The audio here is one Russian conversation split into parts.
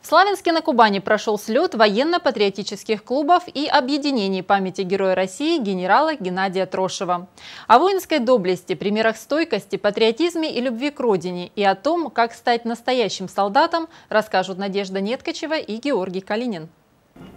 В Славянске на Кубани прошел слет военно-патриотических клубов и объединений памяти Героя России генерала Геннадия Трошева. О воинской доблести, примерах стойкости, патриотизме и любви к родине и о том, как стать настоящим солдатом, расскажут Надежда Неткачева и Георгий Калинин.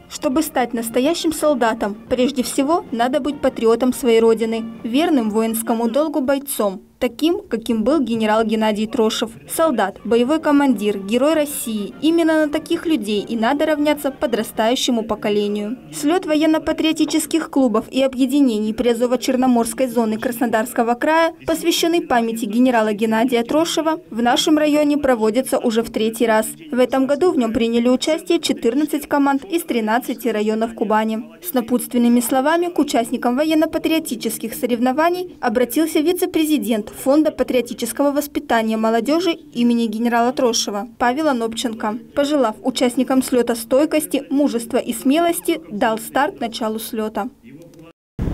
Чтобы стать настоящим солдатом, прежде всего надо быть патриотом своей родины, верным воинскому долгу бойцом, таким, каким был генерал Геннадий Трошев. Солдат, боевой командир, герой России. Именно на таких людей и надо равняться подрастающему поколению. Слет военно-патриотических клубов и объединений Приазово-Черноморской зоны Краснодарского края, посвященный памяти генерала Геннадия Трошева, в нашем районе проводится уже в третий раз. В этом году в нем приняли участие 14 команд из 13 районов Кубани. С напутственными словами к участникам военно-патриотических соревнований обратился вице-президент Фонда патриотического воспитания молодежи имени генерала Трошева Павел Анопченко. Пожелав участникам слета стойкости, мужества и смелости, дал старт началу слета.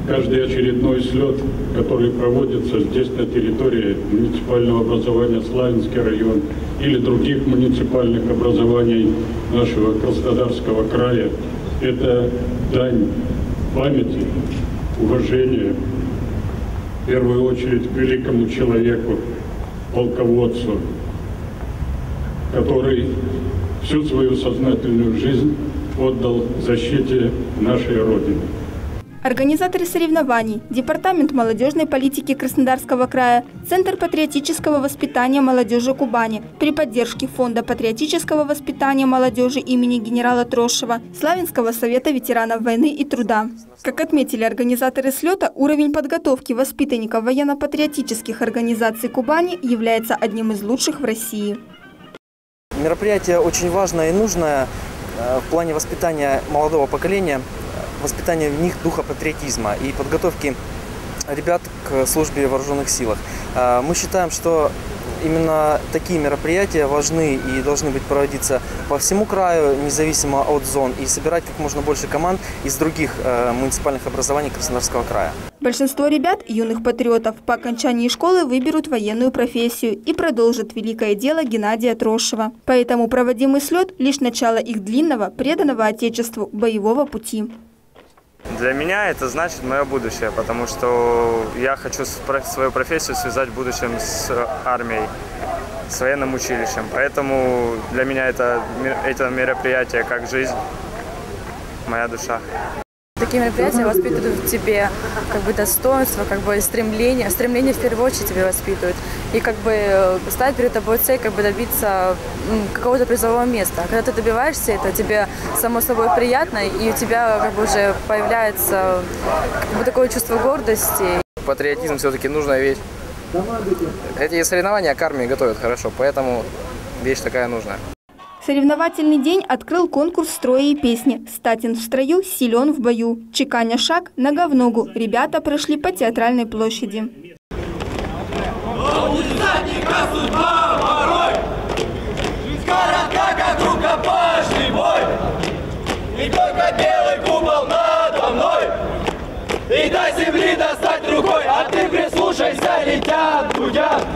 Каждый очередной слет, который проводится здесь на территории муниципального образования Славянский район или других муниципальных образований нашего Краснодарского края, это дань памяти, уважения в первую очередь к великому человеку, полководцу, который всю свою сознательную жизнь отдал защите нашей Родины. Организаторы соревнований, Департамент молодежной политики Краснодарского края, Центр патриотического воспитания молодежи Кубани при поддержке Фонда патриотического воспитания молодежи имени генерала Трошева, Славянского совета ветеранов войны и труда. Как отметили организаторы слета, уровень подготовки воспитанников военно-патриотических организаций Кубани является одним из лучших в России. Мероприятие очень важное и нужное э, в плане воспитания молодого поколения – воспитания в них духа патриотизма и подготовки ребят к службе в вооруженных силах. А, мы считаем, что именно такие мероприятия важны и должны быть проводиться по всему краю, независимо от зон, и собирать как можно больше команд из других э, муниципальных образований Краснодарского края. Большинство ребят, юных патриотов, по окончании школы выберут военную профессию и продолжат великое дело Геннадия Трошева. Поэтому проводимый слет – лишь начало их длинного, преданного Отечеству боевого пути. Для меня это значит мое будущее, потому что я хочу свою профессию связать в будущем с армией, с военным училищем. Поэтому для меня это, это мероприятие как жизнь, моя душа. Такие мероприятия воспитывают в тебе как бы достоинство, как бы стремление. Стремление в первую очередь тебе воспитывают. И как бы ставить перед тобой цель как бы добиться какого-то призового места. А когда ты добиваешься это, тебе само собой приятно, и у тебя как бы уже появляется как бы такое чувство гордости. Патриотизм все-таки нужная вещь. Эти соревнования к армии готовят хорошо, поэтому вещь такая нужная. Соревновательный день открыл конкурс строя и песни «Статин в строю, силен в бою». Чеканя шаг, нога в ногу. Ребята прошли по театральной площади. И до земли достать рукой, а ты прислушайся, летят, гудят.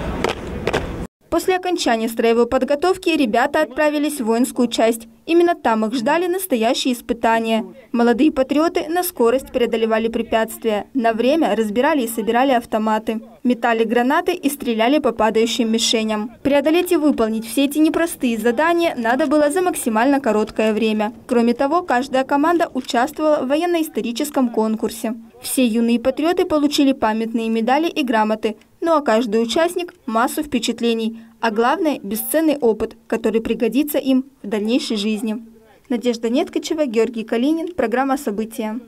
После окончания строевой подготовки ребята отправились в воинскую часть. Именно там их ждали настоящие испытания. Молодые патриоты на скорость преодолевали препятствия. На время разбирали и собирали автоматы. Метали гранаты и стреляли по падающим мишеням. Преодолеть и выполнить все эти непростые задания надо было за максимально короткое время. Кроме того, каждая команда участвовала в военно-историческом конкурсе. Все юные патриоты получили памятные медали и грамоты, ну а каждый участник – массу впечатлений, а главное – бесценный опыт, который пригодится им в дальнейшей жизни. Надежда Неткачева, Георгий Калинин, программа «События».